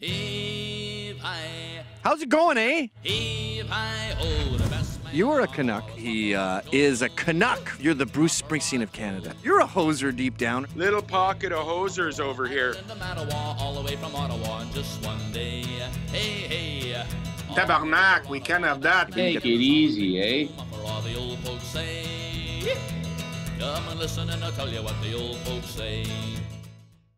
How's it going, eh? You were a Canuck. He uh, is a Canuck. You're the Bruce Springsteen of Canada. You're a hoser deep down. Little pocket of hosers over here. All the way from Ottawa, just one day. Tabarnak, we can't have that. Take it easy, eh? Come and listen and I'll tell you what the old folks say.